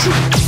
Success!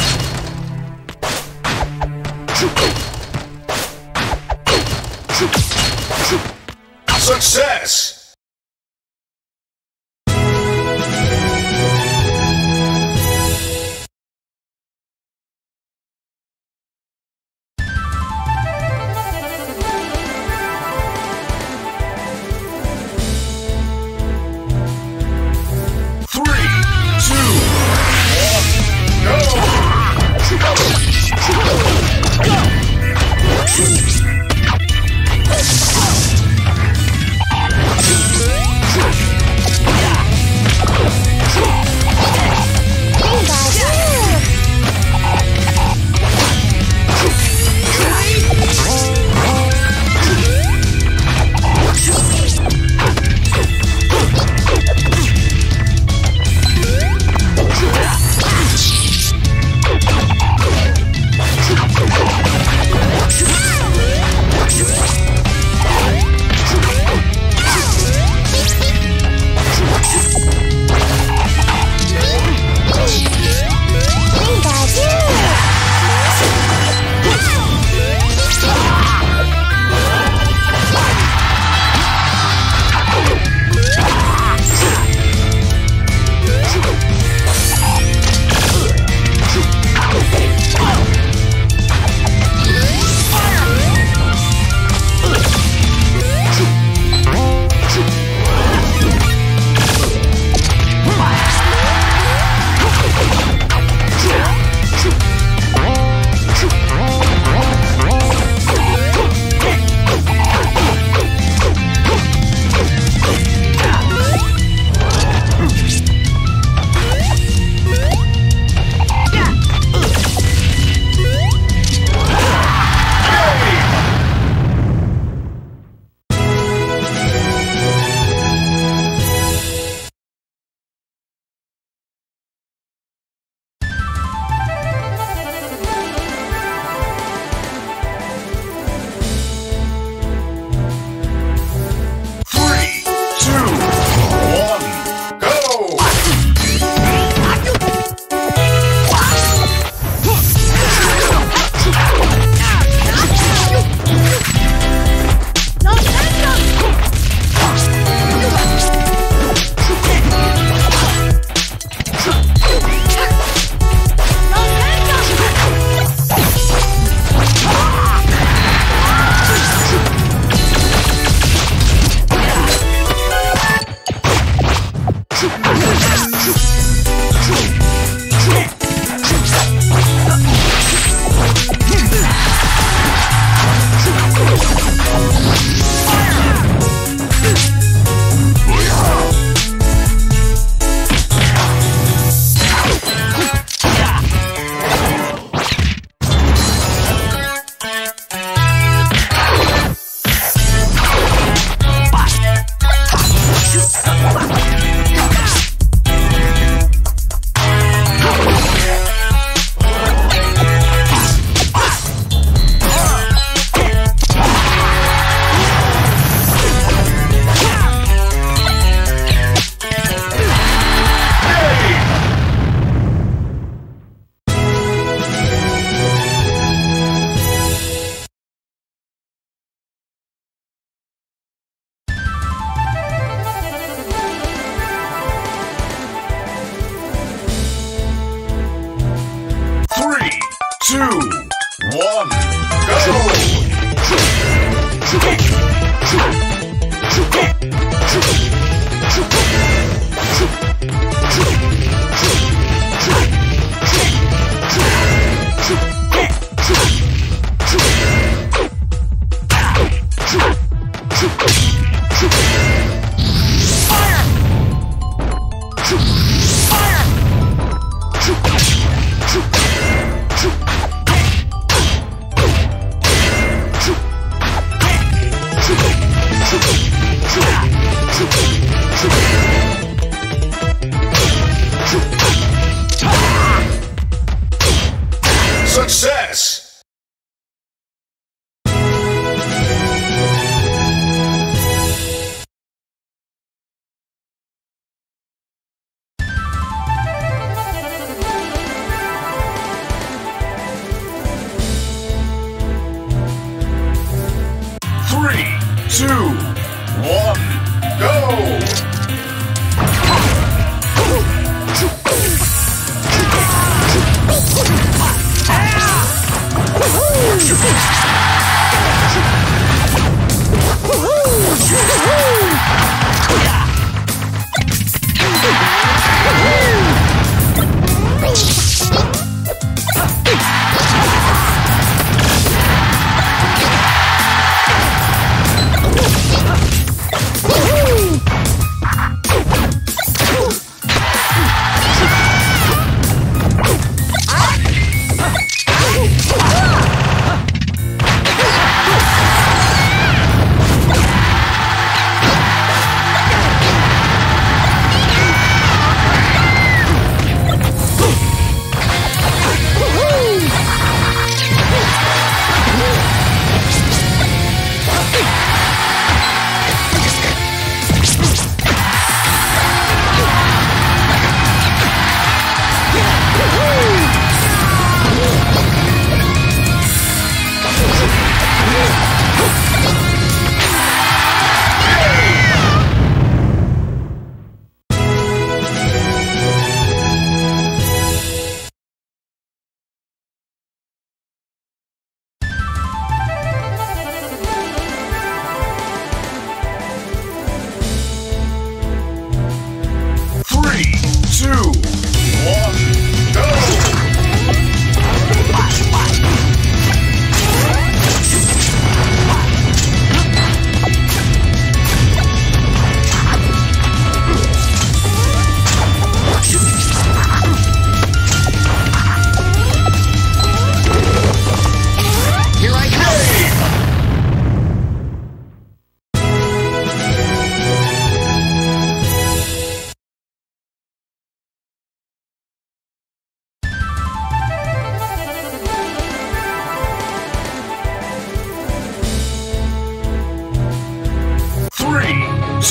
Two, one, go! Two,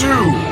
two,